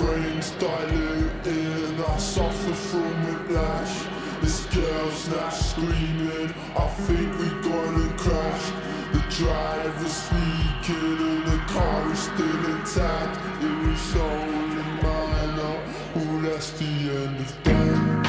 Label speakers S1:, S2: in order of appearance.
S1: brains diluting, I suffer from whiplash This girl's not screaming, I think we're gonna crash. The driver's speaking and the car is still intact. It was only minor, well that's the end of day.